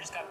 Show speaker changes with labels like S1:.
S1: next step.